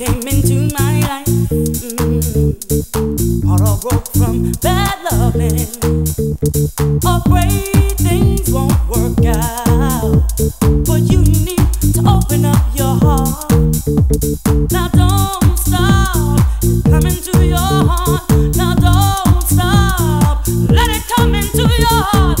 came into my life. Mm-hmm. All broke from bad loving. Afraid things won't work out. But you need to open up your heart. Now don't stop coming to your heart. Now don't stop. Let it come into your heart.